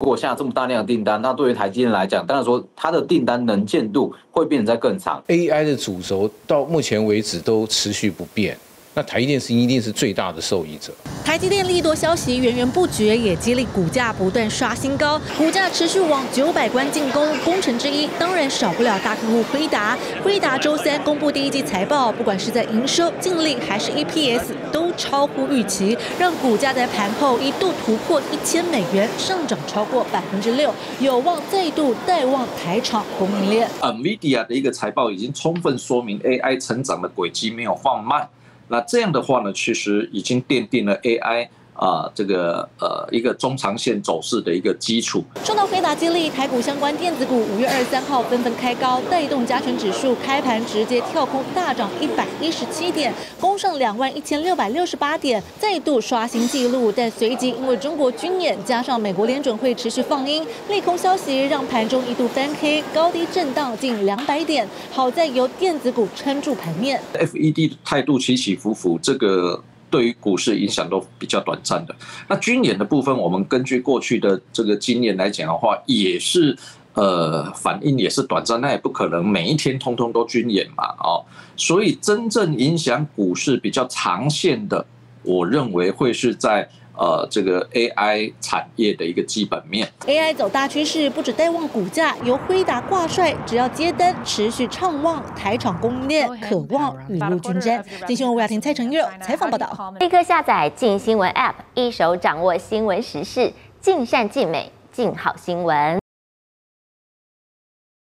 如果下这么大量的订单，那对于台积电来讲，当然说它的订单能见度会变得在更长。AI 的主轴到目前为止都持续不变。那台积电是一定是最大的受益者。台积电利多消息源源不绝，也激励股价不断刷新高，股价持续往九百关进攻。工程之一当然少不了大客户辉达。辉达周三公布第一季财报，不管是在营收、净利还是 EPS 都超乎预期，让股价在盘后一度突破一千美元，上涨超过百分之六，有望再度带旺台厂供应链。NVIDIA 的一个财报已经充分说明 AI 成长的轨迹没有放慢。那这样的话呢，其实已经奠定了 AI。啊，这个呃，一个中长线走势的一个基础。受到飞达激励，台股相关电子股五月二十三号纷纷开高，带动加权指数开盘直接跳空大涨一百一十七点，攻上两万一千六百六十八点，再度刷新纪录。但随即因为中国军演加上美国联准会持续放鹰，利空消息让盘中一度翻黑，高低震荡近两百点。好在由电子股撑住盘面。FED 态度起起伏伏，这个。对于股市影响都比较短暂的。那军演的部分，我们根据过去的这个经验来讲的话，也是呃反应也是短暂，那也不可能每一天通通都军演嘛，哦，所以真正影响股市比较长线的，我认为会是在。呃，这个 AI 产业的一个基本面，AI 走大趋势，不止带旺股价，由辉达挂帅，只要接单持续畅旺，台厂供应链渴望雨露均沾。金新闻吴雅婷、蔡成佑采访报道。立刻下载静新闻 App，一手掌握新闻时事，尽善尽美，尽好新闻。